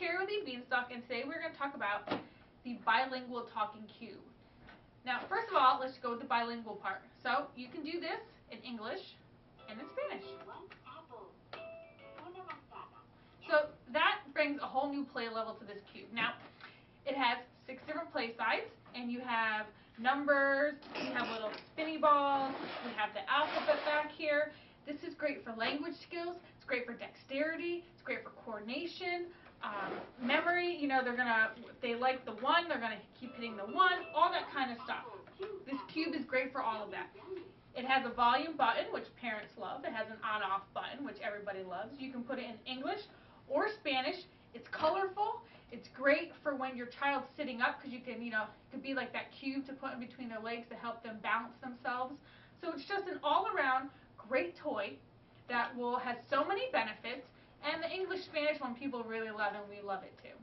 Carrie Lee Beanstalk and today we're going to talk about the bilingual talking cube. Now first of all, let's go with the bilingual part. So you can do this in English and in Spanish. So that brings a whole new play level to this cube. Now it has six different play sides and you have numbers, you have little spinny balls, we have the alphabet back here. This is great for language skills, it's great for dexterity, it's great for coordination, um, memory, you know, they're gonna, they like the one, they're gonna keep hitting the one, all that kind of stuff. This cube is great for all of that. It has a volume button, which parents love. It has an on-off button, which everybody loves. You can put it in English or Spanish. It's colorful. It's great for when your child's sitting up because you can, you know, it could be like that cube to put in between their legs to help them balance themselves. So it's just an all-around great toy that will has so many benefits. And the Spanish one people really love and we love it too.